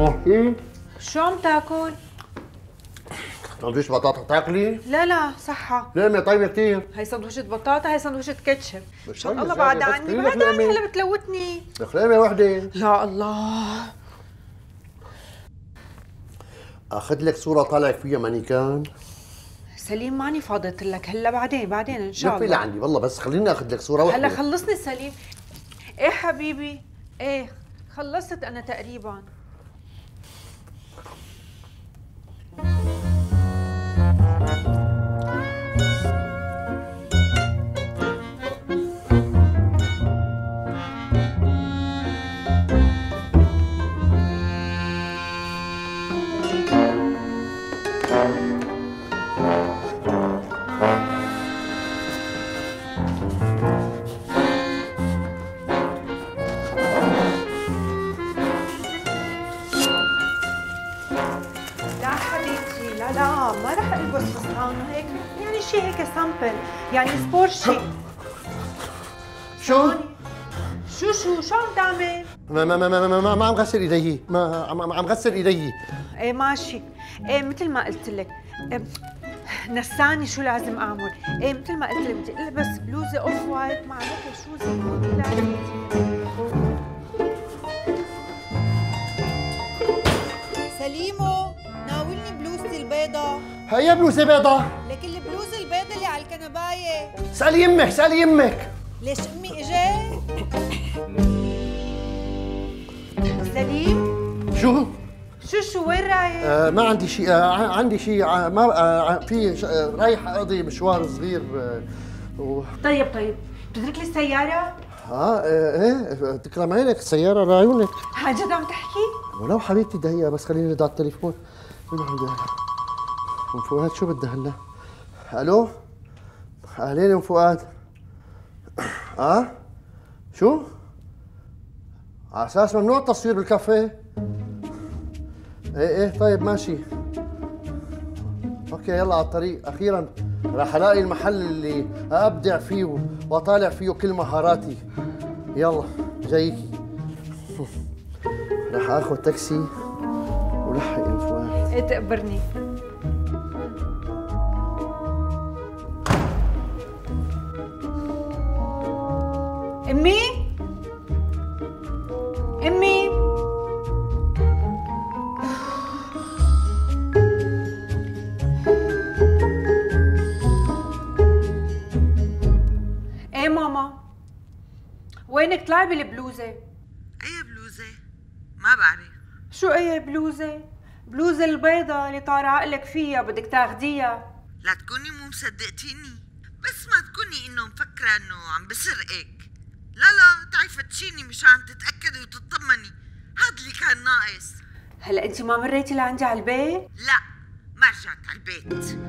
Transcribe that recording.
إيه شو عم تاكل؟ سندويش بطاطا. تاكلي؟ لا لا صحة. ليه يا طيبة كثير هي سندويشة بطاطا هي سندويشة كاتشب. مش شو الله بعد عني بعد عني. هلا بتلوتني خليمة وحدة يا الله. أخذ لك صورة طالع فيها مانيكان. سليم ماني فاضت لك. هلا بعدين بعدين إن شاء شوفي الله. لعندي والله بس خليني أخذ لك صورة هلا وحدة خلصني سليم. إيه حبيبي؟ إيه خلصت أنا تقريبا. لا لا ما رح ألبس فستان هيك. يعني شيء هيك simple. يعني sport شيء شو؟ شو شو شو عم تعمل؟ ما ما ما ما ما, ما, ما عم غسل إيدي. ما عم, عم غسل إيدي. إيه ماشي. إيه مثل ما قلت لك إيه نساني شو لازم أعمل. إيه مثل ما قلت لك بدي ألبس بلوزة off white. مع مثل shoes البيضة هيا بلوزة بيضة لك البلوزة البيضة اللي على الكنباية سألي يمك سألي يمك ليش أمي اجت؟ سليم شو؟ شو شو وين رايح؟ آه ما عندي شيء آه عندي شيء آه ما آه في آه رايح أقضي مشوار صغير آه و... طيب طيب بتترك لي السيارة؟ آه إيه تكرم عينك السيارة لعيونك عن جد عم تحكي؟ ولو حبيبتي دقيقة بس خليني ادق على التليفون؟ ام فؤاد شو بدها هلا؟ ألو؟ اهلين ام فؤاد آه؟ شو؟ على أساس ممنوع التصوير بالكافيه؟ إيه إيه طيب ماشي okay يلا على الطريق أخيرا راح ألاقي المحل اللي أبدع فيه وأطالع فيه كل مهاراتي يلا جايكي راح آخذ تاكسي ولحق ام فؤاد إيه تقبرني امي؟ امي؟ إيه ماما؟ وينك طلعي بالبلوزه اي بلوزة؟ ما بعرف. شو اي بلوزة؟ بلوزة البيضة اللي طار عقلك فيها بدك تاخديها. لا تكوني مو مصدقتيني. بس ما تكوني إنه مفكرة إنه عم بسرقك. لا لا تعي فتشيني مشان تتأكدي وتطمني. هذا اللي كان ناقص. هلا انت ما مريتي لعندي على البيت؟ لا ما رجعت على البيت.